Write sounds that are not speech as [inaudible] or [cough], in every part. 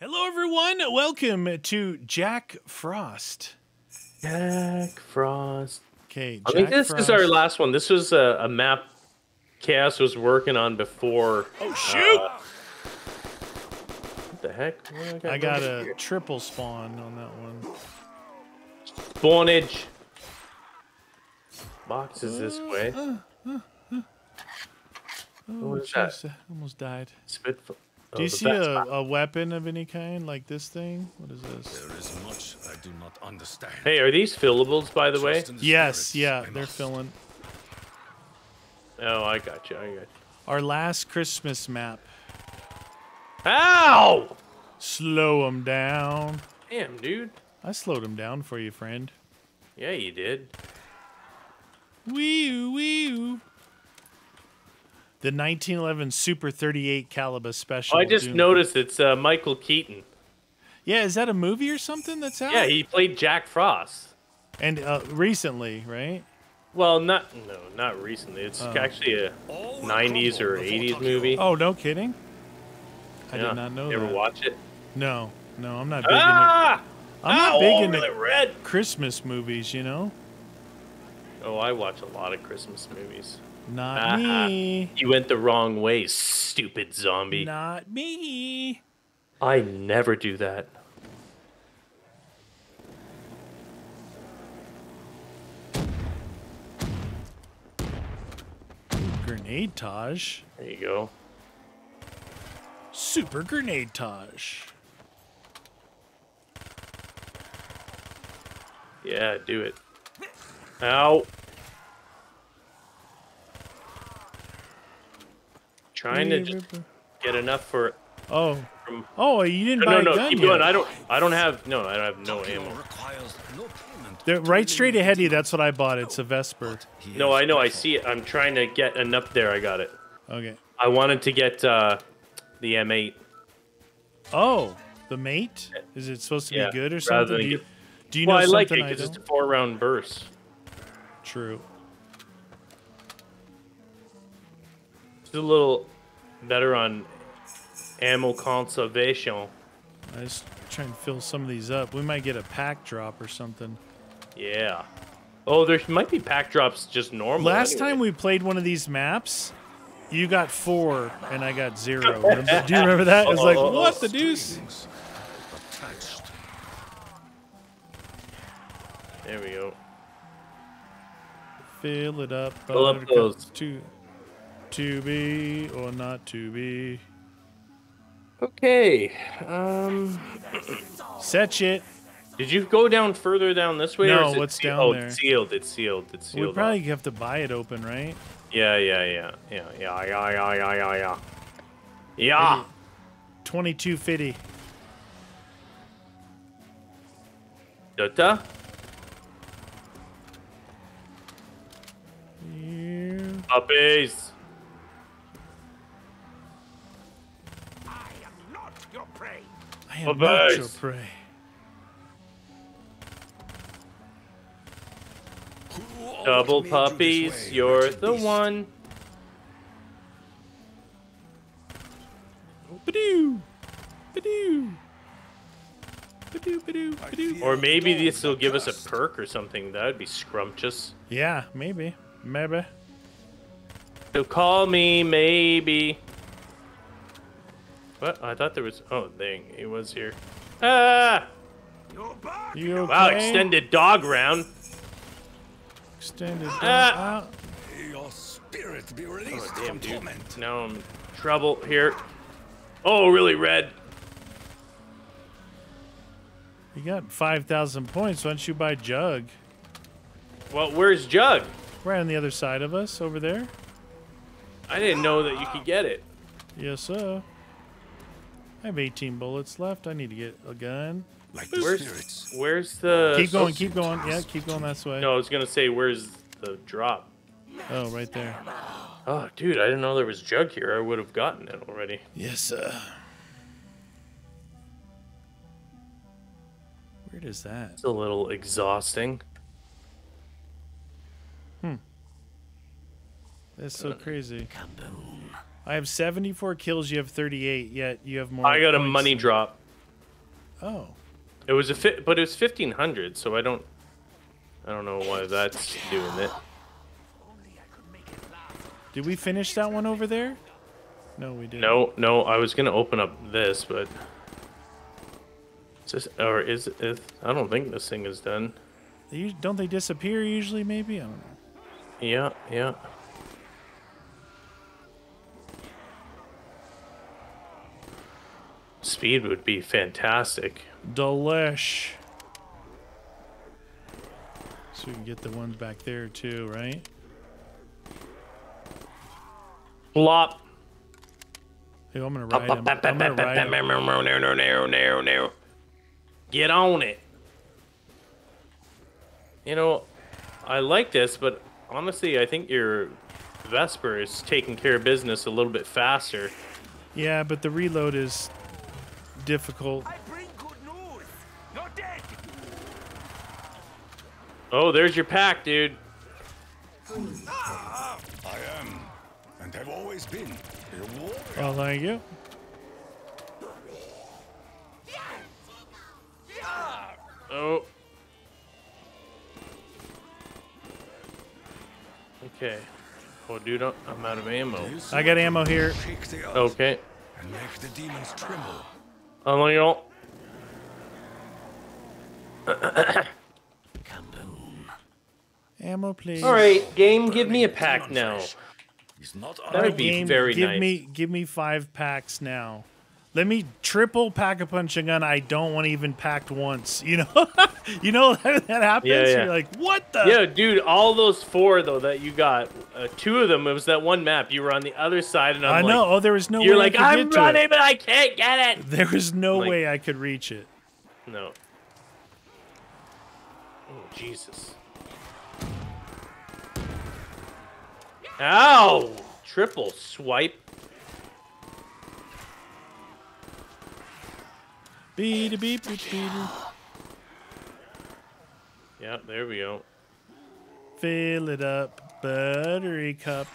Hello, everyone. Welcome to Jack Frost. Jack Frost. Okay, I think this Frost. is our last one. This was a, a map Chaos was working on before. Oh uh, shoot! uh, what the heck? What do I got a here? triple spawn on that one. spawnage. Box is this uh, way. Oh, What is that? I almost died. Spit. Do you see a, a weapon of any kind, like this thing? What is this? There is much I do not understand. Hey, are these fillables, by the way? The Yes, spirits, yeah, I they're must. filling. Oh, I got you. I got you. Our last Christmas map. Ow! Slow them down. Damn, dude. I slowed them down for you, friend. Yeah, you did. Wee wee. The 1911 Super 38 caliber special. Oh, I just Doom- noticed it's uh, Michael Keaton. Yeah, is that a movie or something that's out? Yeah, he played Jack Frost. and uh, recently, right? Well, not no, not recently. It's Oh. actually a All 90s or 80s movie. Oh, no kidding. I Yeah. did not know You that. ever watch it? No, no, I'm not big Ah! I'm not Ow, big into- red. Christmas movies. You know, Oh, I watch a lot of Christmas movies. Not Ah. me. You went the wrong way, stupid zombie. Not me. I never do that. Grenade Taj. There you go. Super Grenade Taj. Yeah, do it. Ow. Trying to just get enough for Oh, from. oh, you didn't No, buy no, a no. gun Keep yet. going. I don't. I don't have. No, I don't have no ammo. requires no payment The- to right straight ahead of you. That's what I bought. It's a Vesper. No, I know. I see it. I'm trying to get enough there. I got it. Okay. I wanted to get uh, the M8. Oh, the mate. Is it supposed to Yeah, be good or something? Do you, get- do you well, know I like it I because it's a four round burst. True. It's a little better on ammo conservation. I just try and fill some of these up. We might get a pack drop or something. Yeah. Oh, there might be pack drops just normal. Last anyway. time we played one of these maps, you got four and I got zero. Do you remember that? It was like, Oh, what the deuce? There we go. Fill it up. Fill up those. To, to be or not to be. Okay. Um, Set it. did you go down further down this way? or No, is what's se- down oh, there? it's sealed. It's sealed. It's sealed. We off. probably have to buy it open, right? Yeah, yeah, yeah, yeah, yeah, yeah, yeah, yeah, yeah, yeah. Yeah. 2250. Dota. Yeah. Puppies. I oh, am not your prey. Double made you puppies. You're wretched the beast? one. Badoo. Badoo. Badoo, badoo, badoo. Or maybe this will give us a perk or something. That would be scrumptious. Yeah, maybe. Maybe. So call me maybe. What? I thought there was. Oh, dang! It was here. Ah! You okay? Wow! Extended dog round. Extended. dog Ah. out. May your spirit be released Oh, damn, from dude. torment. Now I'm in trouble here. Oh, really red. You got 5,000 points. Why don't you buy Jug? Well, where's Jug? Right on the other side of us, over there. I didn't know that you could get it. Yes, sir. I have 18 bullets left. I need to get a gun. Like the Where's spirits. Where's the? Keep going, keep going. Yeah, keep going this way. No, I was gonna say where's the drop. Oh, right there. Oh, dude, I didn't know there was Jug here. I would have gotten it already. Yes, sir. Weird is that? It's a little exhausting. Hmm. That's so crazy. I have 74 kills. You have 38. Yet you have more. I got a money drop. Oh. It was a fit, but it was fifteen hundred, so I don't, I don't know why that's doing it. Did we finish that one over there? No, we didn't. No, no, I was gonna open up this, but is this or is it? I don't think this thing is done. They, don't they disappear usually? Maybe I don't know. Yeah, yeah. Speed would be fantastic. Delish. So we can get the ones back there too, right? Flop. Hey, I'm gonna ride him. I'm gonna ride him. Get on it. You know, I like this, but honestly, I think your Vesper is taking care of business a little bit faster. Yeah, but the reload is difficult. I bring good news. You're dead. Oh, there's your pack, dude. I am, and have always been, a warrior. Oh, thank you. Oh. Okay. Oh, dude, I'm I'm out of ammo. I got ammo here. Shake the earth Okay. and make the demons tremble. Look at all. Ammo, please. All right, game, give me a pack now. That would be Game, very give nice. me give me five packs now. Let me triple pack a punching gun. I don't want to even packed once. [laughs] You know, you know that, that happens. Yeah, yeah. You're like, what the? Yeah, dude, all those four though that you got, uh, two of them it was that one map. You were on the other side, and I'm I like, know. Oh, there was no you're way like, I could I'm get to running, it. but I can't get it. [laughs] There was no Like- way I could reach it. No. Oh Jesus. Ow! Triple swipe. Beep beep beep beep. Yeah, there we go. Fill it up, buttery cup.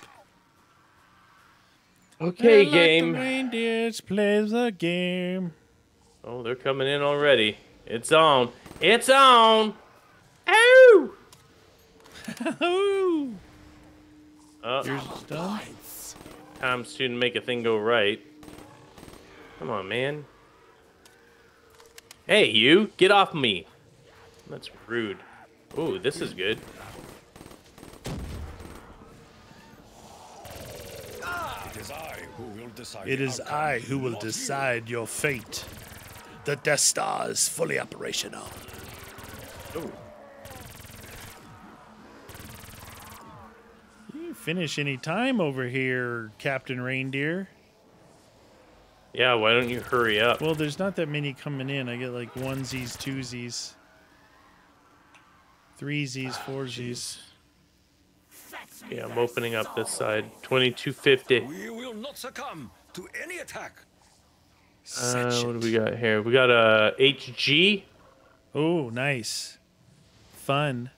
Okay, And like game. The reindeers plays the game. Oh, they're coming in already. It's on. It's on. Ow! [laughs] Ooh. Oh, Yours is done. time soon to make a thing go right. Come on, man. Hey, you, get off me. That's rude. Ooh, this is good. It is I who will decide. It the is outcome, I who will decide your fate. The Death Star is fully operational. Ooh. You didn't finish any time over here, Captain Reindeer. Yeah, why don't you hurry up? Well, there's not that many coming in. I get like onesies, twosies, threesies, foursies. Yeah, I'm opening up this side. 2250. We will not succumb to any attack. Uh, what do we got here? We got a HG. Oh, nice. Fun.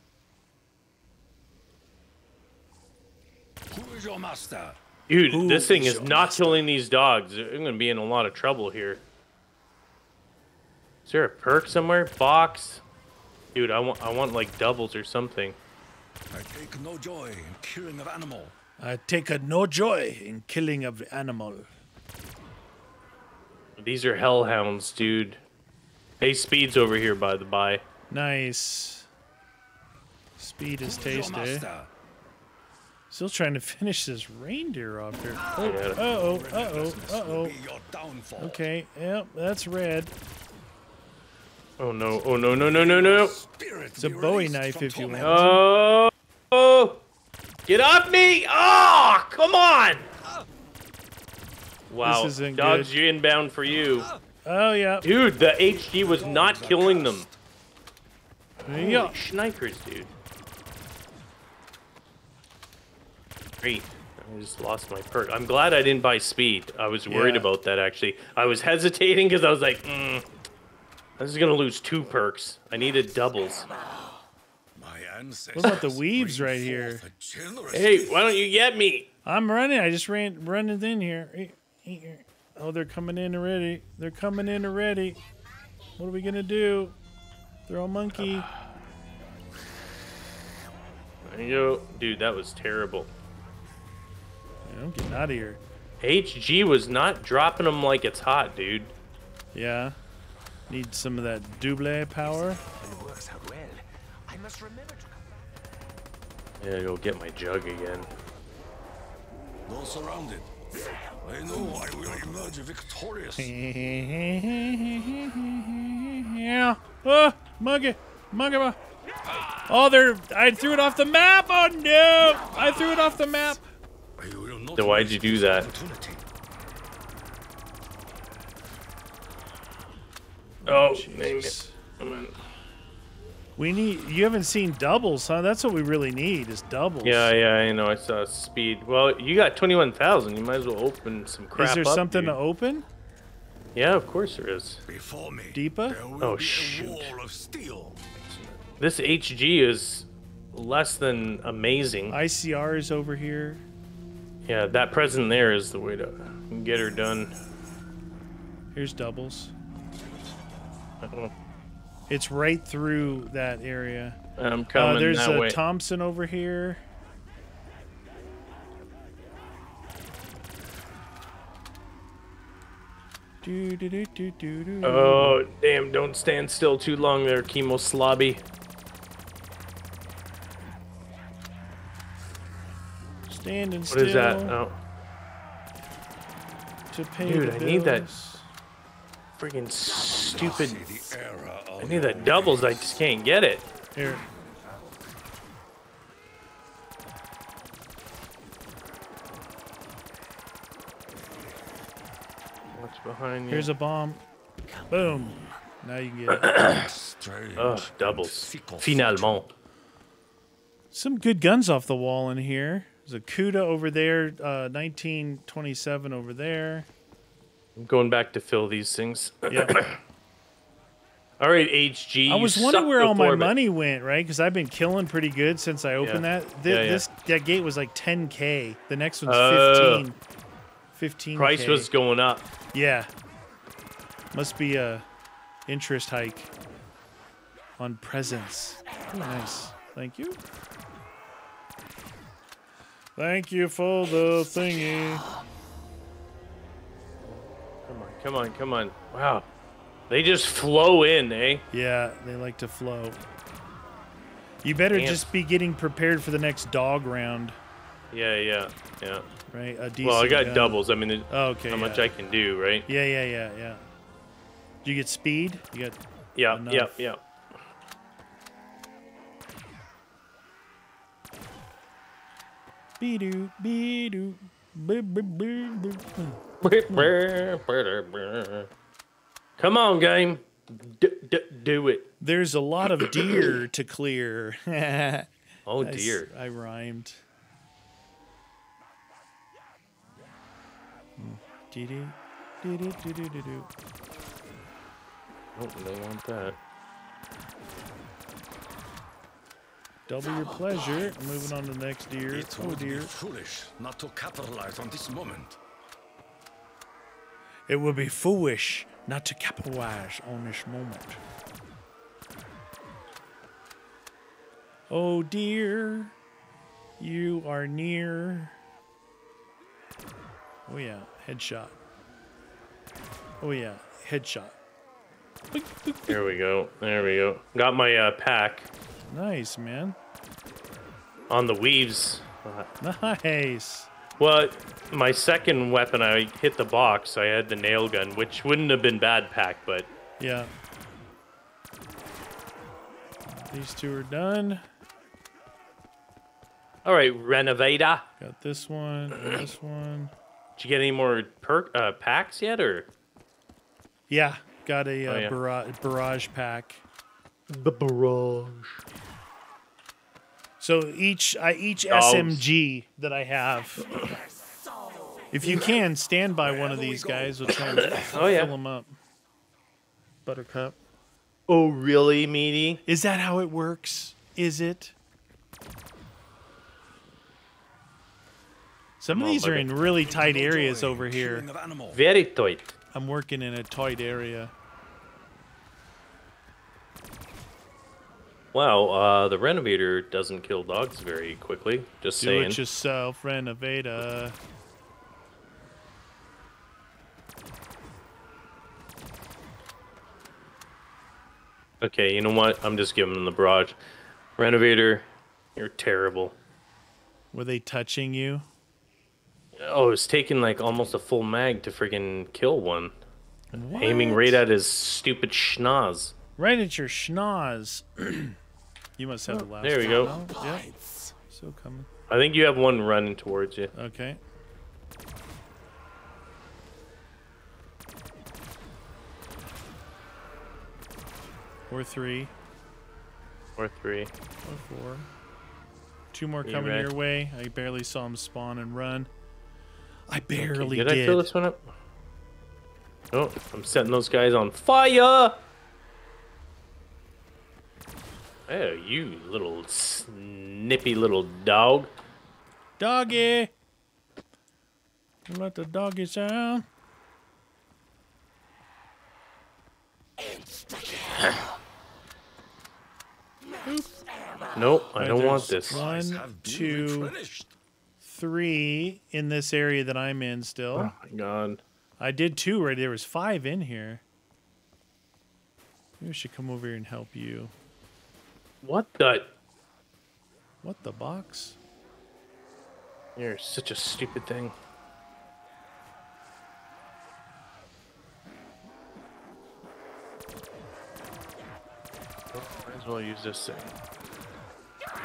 Who is your master? Dude, Who this thing is is not master? killing these dogs. I'm gonna be in a lot of trouble here. Is there a perk somewhere? Box? Dude, I want I want like doubles or something. I take no joy in killing of animal. I take a no joy in killing of animal. These are hellhounds, dude. Hey, Speed's over here, by the by. Nice. Speed is Who is your tasty. master? Still trying to finish this reindeer off here. Uh oh, uh oh, uh-oh. be your downfall. Okay, yep, that's red. Oh no! Oh no! No! No! No! No! It's a Bowie knife if you want. Oh! oh! Get off me! Oh! Come on! Wow, This isn't dogs, good. inbound for you, Oh yeah, dude. The HG was not killing them. there you go. Holy Schnikers, dude. Great. I just lost my perk. I'm glad I didn't buy speed. I was worried Yeah. about that actually. I was hesitating because I was like, mm, this is gonna lose two perks. I needed doubles. My ancestors What about the weaves right here? forth a generous Hey, why don't you get me? I'm running. I just ran running in here. Oh, they're coming in already. They're coming in already. What are we gonna do? Throw a monkey. There you go. Dude, that was terrible. Yeah, I'm getting out of here. HG was not dropping them like it's hot, dude. Yeah. Need some of that double power. It works out well. I must remember to come Yeah, go get my jug again. Though surrounded, I know I will emerge victorious. yeah. Oh, monkey. Monkey. mo- Oh, they're. I threw it off the map. Oh, no. I threw it off the map. I Then why'd you do that? Oh, oh Jesus. We need. You haven't seen doubles, huh? That's what we really need is doubles. Yeah, yeah, I know. I saw speed. Well, you got 21,000. You might as well open some crap Is there up, something dude. to open? Yeah, of course there is. Before me, Deepa? Oh, shoot. wall of steel. This HG is less than amazing. ICR is over here. Yeah, that present there is the way to get her done. Here's doubles. It's right through that area. I'm coming Uh, coming there's that a way. Thompson over here. Do, do, do. Oh, damn, don't stand still too long there, Chemo Slobby. Standing What still is that? Oh, to pay Dude, the I need that- bills. freaking stupid. See the era of I need that doubles, I just can't get it. Here. What's behind you? Here's a bomb. Boom. Now you can get it. [coughs] oh, Ugh, doubles. fickle Finalement. Some good guns off the wall in here. There's a Kuda over there, uh, 1927 over there. I'm going back to fill these things. Yeah. [coughs] All right, HG. I was wondering where all my money went, right? Because I've been killing pretty good since I opened Yeah. that. Th- Yeah, yeah. This that gate was like 10k. The next one's Oh. 15. 15. Price was going up. yeah. Must be a interest hike on presents. Nice. Thank you. Thank you for the thingy. Come on, come on, come on. Wow. They just flow in, eh? Yeah, they like to flow. You better Damn. just be getting prepared for the next dog round, Yeah, yeah, yeah. right? A decent Well, I got gun. doubles. I mean, Oh, okay. how much. I can do, right? Yeah, yeah, yeah, yeah. Do you get speed? You got Yeah, Enough. yeah, yeah. Be doo be doo. Come on, game. D- d- do it. There's a lot of deer [coughs] to clear. [laughs] Oh dear. I rhymed. Dee-doo, dee-doo, doo-doo, doo-doo. Oh, they want that. Double your pleasure. Moving on to the next deer. It Oh would be dear. foolish not to capitalize on this moment. It would be foolish not to capitalize on this moment. Oh dear, you are near. Oh yeah, headshot. Oh yeah, headshot. There we go. There we go. Got my uh, pack Nice man, on the weaves. Uh, nice. Well, my second weapon, I hit the box. I had the nail gun, which wouldn't have been bad pack, but Yeah. These two are done. all right, Renovator. Got this one, this [clears throat] one. Did you get any more perk uh, packs yet, or Yeah, got a uh, Oh, yeah. barrage, barrage pack. the barrage? So each I each Oh. SMG that I have, if you can stand by one of these guys, we'll try and Oh yeah. fill them up. Buttercup. Oh really, meaty? Is that how it works? Is it? Some of these are in really tight areas over here. killing of animals. Very tight. I'm working in a tight area. Wow, uh, the renovator doesn't kill dogs very quickly. Just Do saying. it yourself, renovator. Okay, you know what? I'm just giving them the barrage. Renovator, you're terrible. Were they touching you? Oh, it's taking like almost a full mag to friggin' kill one. Aiming right at his stupid schnoz. Right at your schnoz. [clears throat] you must have the last. Oh, there we go. Yep. Still coming. I think you have one running towards you. Okay. Or three. Or three. Or four. Two more You coming ready? your way. I barely saw them spawn and run. I Okay, barely did, did. I fill this one up? Oh, I'm setting those guys on fire! Hey, you little snippy little dog. Doggy! Let the doggy sound. Nope, I Right, don't want this. One, Have been two, replenished. three in this area that I'm in still. Oh my god. I did two right there was five in here. Maybe I should come over here and help you. What the? What the box? You're such a stupid thing. Might as well use this thing.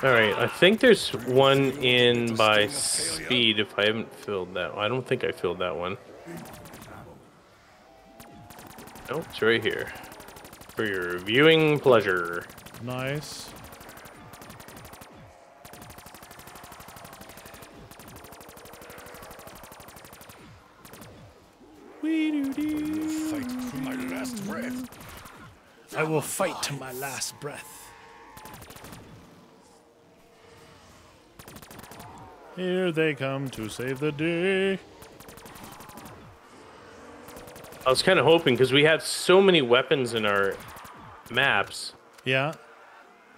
Alright, I think there's one in by speed if I haven't filled that I don't think I filled that one. Nope, it's right here. For your viewing pleasure. Nice. Wee-doo-doo. Fight to my last breath. I will fight to my last breath. Here they come to save the day. I was kind of hoping because we have so many weapons in our maps. Yeah.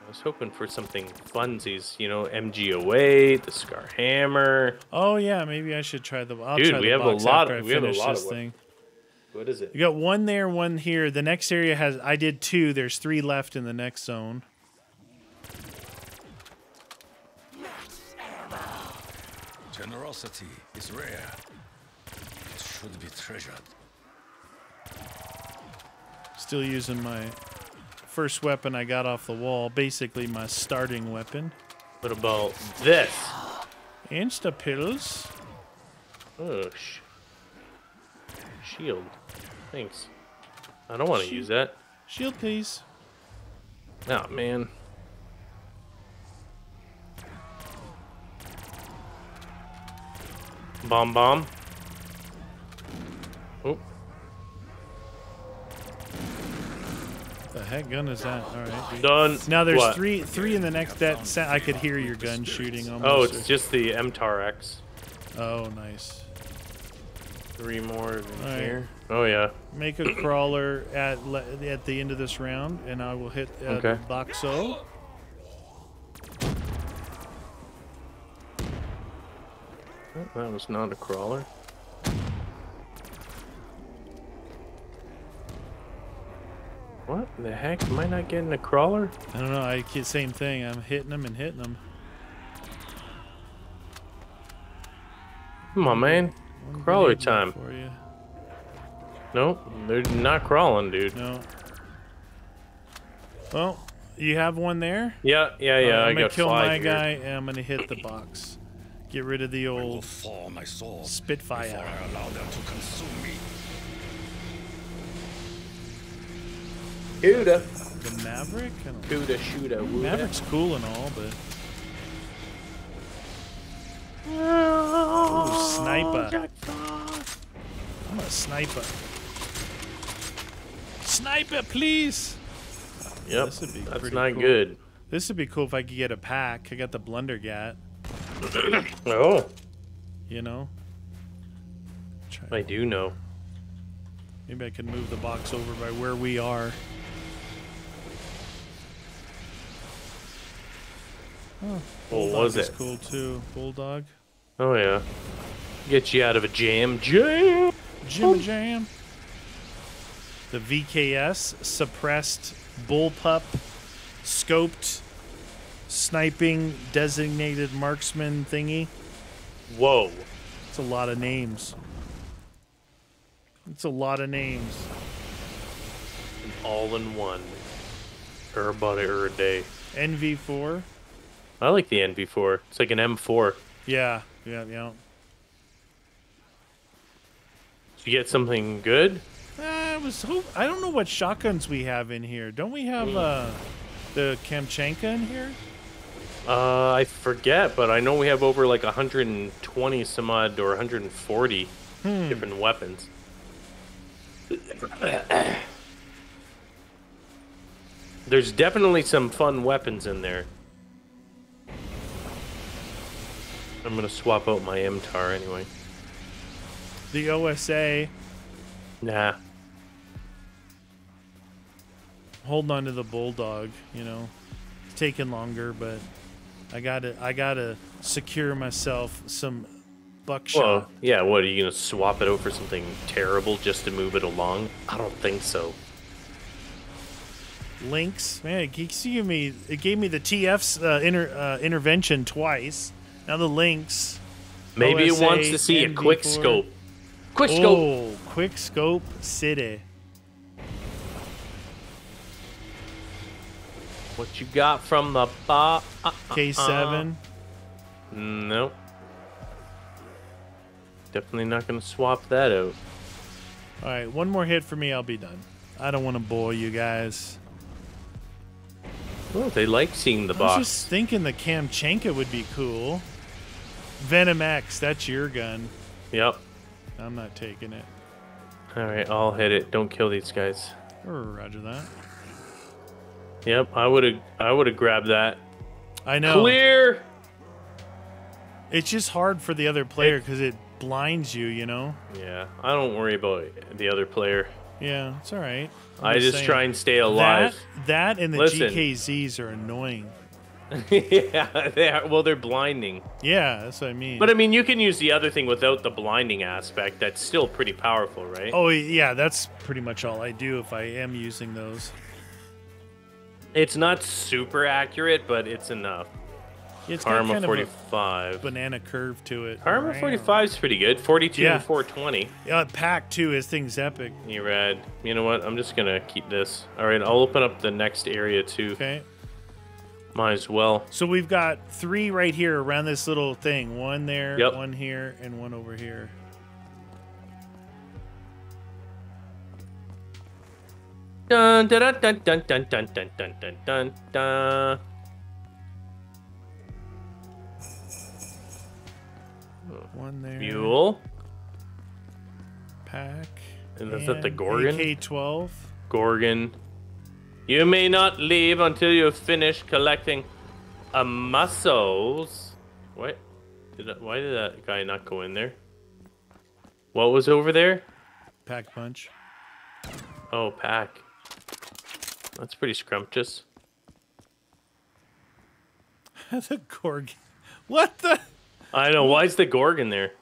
I was hoping for something funsies, you know, MG08, the Scar Hammer. Oh yeah, maybe I should try the. I'll Dude, try we the have a box lot- after I we have a finish lot of this thing. What is it? You got one there, one here. The next area has. I did two. There's three left in the next zone. Generosity is rare. It should be treasured. Still using my first weapon I got off the wall. Basically my starting weapon. What about this? Insta pills. Oh, shield. Thanks. I don't want to use that. Shield, please. Oh, man. Bomb bomb. Oh, The heck gun is that? All right. done. Now there's What? three, three in the next. That sa- I could hear your gun shooting almost. Oh, it's just the MTAR-X. Oh, nice. Three more in Alright. here. Oh, yeah. Make a crawler at le- at the end of this round, and I will hit uh, Okay. boxo. That was not a crawler. What the heck? Am I not getting a crawler? I don't know. I keep same thing. I'm hitting them and hitting them. Come on, man. Crawler time. for you. Nope, they're not crawling, dude. No. Well, you have one there. Yeah, yeah, yeah. Uh, I I'm gonna kill my here. guy, and I'm gonna hit the box. Get rid of the old fall my sword before Spitfire. I allow them to consume me. Kuda. The Maverick. I don't- Kuda, shooter, wooda. Maverick's cool and all, but Oh, Ooh, sniper. I'm a sniper. Sniper, please. Yep, This would be that's pretty not cool. good. This would be cool if I could get a pack. I got the Blundergat. [coughs] Oh, You know. Try, I do know. maybe I can move the box over by where we are. What Bulldog was it? cool too. Bulldog. Oh yeah. Get you out of a jam. Jam. Jim Jam. The VKS suppressed bullpup, scoped, sniping designated marksman thingy. Whoa. It's a lot of names. It's a lot of names. All in one. Or about a day. NV4. I like the NV4. It's like an M4. Yeah, yeah, yeah. Did you get something good? I was hope I don't know what shotguns we have in here. Don't we have uh the Kamchenka in here? Uh, I forget, but I know we have over like 120 some odd or 140 different weapons. There's definitely some fun weapons in there. I'm gonna swap out my MTAR anyway. The OSA Nah. holding on to the bulldog, you know. It's taking longer, but I gotta I gotta secure myself some buckshot. Well, yeah. What are you gonna swap it out for something terrible just to move it along? I don't think so. Links, man, it giving me it gave me the TF's uh, inter, uh, intervention twice. Now the links. Maybe it wants to see a quick scope. Quick scope. Oh, quick scope city. What you got from the bar? Uh, uh, K7. uh. Nope. Definitely not gonna swap that out. All right, one more hit for me, I'll be done. I don't want to bore you guys. Oh, they like seeing the box. I was just thinking the Kamchenka would be cool. Venom X, that's your gun. Yep. I'm not taking it. All right, I'll hit it. Don't kill these guys. Roger that. Yep, I would have. I would have grabbed that. I know. Clear. It's just hard for the other player because it blinds you, you know? Yeah, I don't worry about the other player. Yeah, it's all right. I just saying. try and stay alive. That, that and the Listen. GKZs are annoying. [laughs] yeah, they are, well, they're blinding. Yeah, that's what I mean. But I mean, you can use the other thing without the blinding aspect. That's still pretty powerful, right? oh, yeah, that's pretty much all I do if I am using those. It's not super accurate, but it's enough. It's Karma kind of a 45. banana curve to it. Karma 45 is pretty good. 42 Yeah. and 420. Yeah, pack too. His thing's epic. You rad. You know what? I'm just gonna keep this. All right, I'll open up the next area too. Okay. Might as well. So we've got three right here around this little thing. One there, Yep. one here, and one over here. Dun dun dun dun dun dun dun dun dun dun dun. One there. Mule. Pack. And is that the Gorgon? AK-12. Gorgon. You may not leave until you've finished collecting a muscles. What? Did I, why did that guy not go in there? What was over there? Pack punch. Oh, pack. That's pretty scrumptious. [laughs] the Gorgon. What the? I know. Why is the Gorgon there?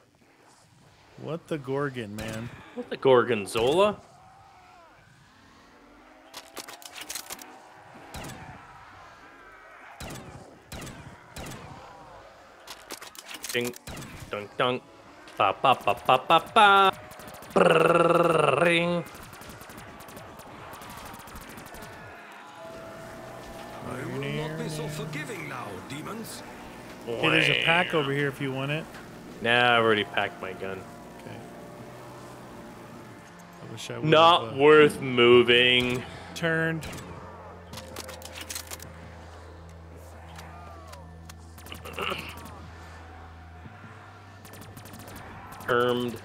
What the Gorgon, man? What the Gorgonzola? Ding, dunk, dunk, ba ba ba ba ba ba. Brrrring. I will not be so forgiving now, demons. Hey, there's a pack over here if you want it. Nah, I've already packed my gun. Okay. I wish I would Not uh, worth moving. turned. Termed.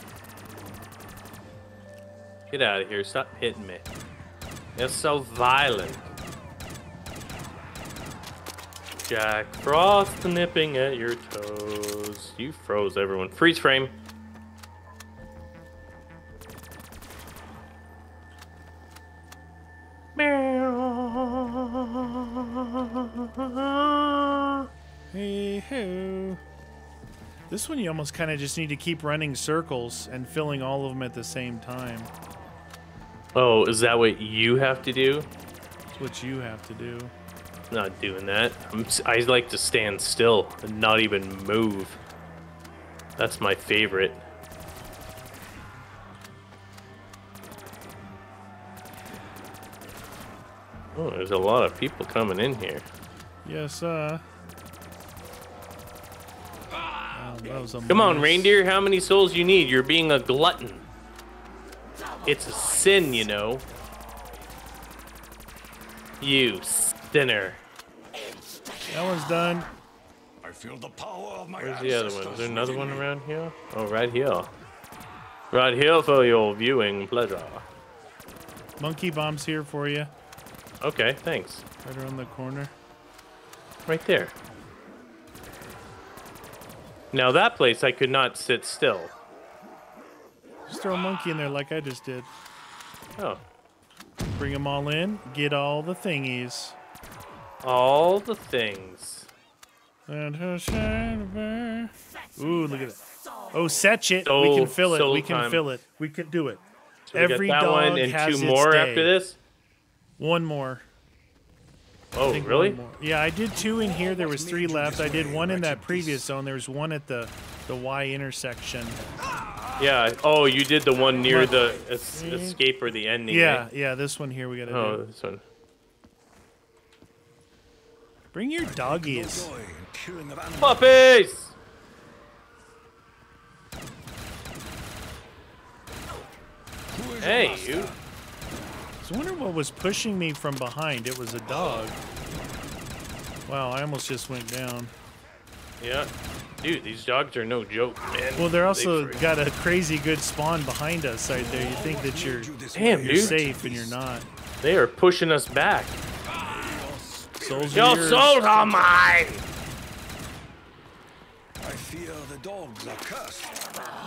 Get out of here. Stop hitting me. You're so violent. Jack Frost nipping at your toes. You froze everyone. Freeze frame. You almost kind of just need to keep running circles and filling all of them at the same time. Oh, is that what you have to do? That's what you have to do. Not doing that. I'm, I like to stand still and not even move. That's my favorite. Oh, there's a lot of people coming in here. Yes, uh. Oh, that was a Come on, reindeer, how many souls you need? You're being a glutton. It's a sin, you know. You sinner. That one's done. I feel the power of my Where's the other one? Is there another one around here? Oh, right here. Right here for your viewing pleasure. Monkey bomb's here for you. Okay, thanks. Right around the corner. Right there. Now that place I could not sit still. Just throw a monkey in there like I just did. Oh. Bring them all in. Get all the thingies. All the things. And her. Ooh, look at it. Oh, set it. we can fill it. We can time. fill it. We can do it. So Every that one dog and has two more day. after this? One more. Oh, I think really? Yeah, I did two in here. There was three left. I did one in that previous zone. There was one at the the Y intersection. Yeah. Oh, you did the one near Look. the es- escape or the ending. Yeah, right? yeah. This one here we gotta Oh, do. this one. Bring your doggies. Joy in killing of animals. Puppies! Who is your Hey, master? you. I was wondering what was pushing me from behind. It was a dog. Wow, I almost just went down. Yeah. Dude, these dogs are no joke, man. Well, they're also They got a crazy good spawn behind us right there. You think that you're Damn, you're dude. safe and you're not. They are pushing us back. Souls Your yours. souls are mine! I fear the dogs are cursed.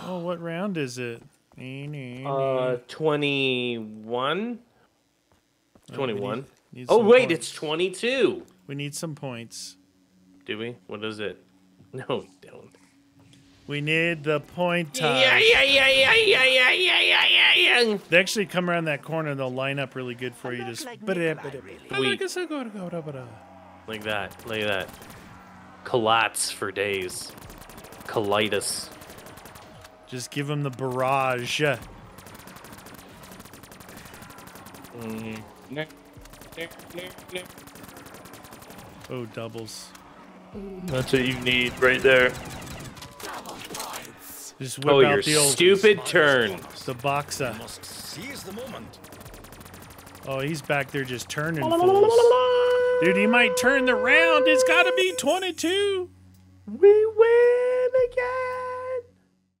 Oh, what round is it? Uh, 21? Uh, 21. need- need Oh, wait, points. it's 22. We need some points. Do we? What is it? [laughs] No, we don't. We need the point Yeah, yeah, yeah, yeah, yeah, yeah, yeah, yeah, yeah, yeah. They actually come around that corner. They'll line up really good for you. Just Sweet. Like Like that. Like that. Collats for days. Colitis. Just give them the barrage. Mm-hmm. Oh, doubles. That's what you need right there. Just oh, whip Oh, out your the old stupid turn. the boxa. Must uh, seize the moment. Oh, he's back there just turning fools. Dude, he might turn the round. It's got to be 22. We win again.